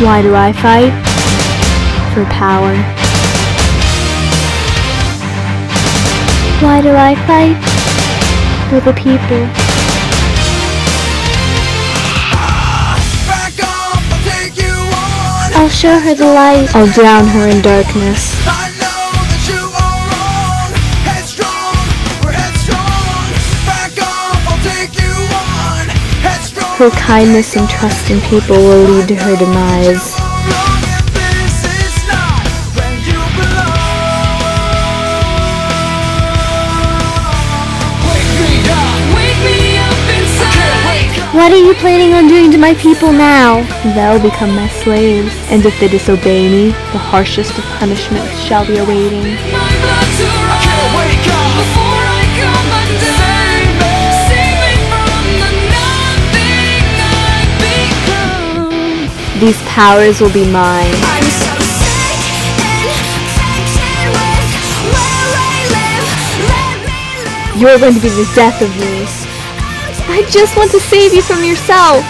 Why do I fight? For power. Why do I fight? For the people. I'll take you on. I'll show her the light. I'll drown her in darkness. Her kindness and trust in people will lead to her demise. What are you planning on doing to my people now? They'll become my slaves, and if they disobey me, the harshest of punishments shall be awaiting. These powers will be mine. I'm so sick and infected with where I live. Let me live. You're going to be the death of me. I just want to save you from yourself.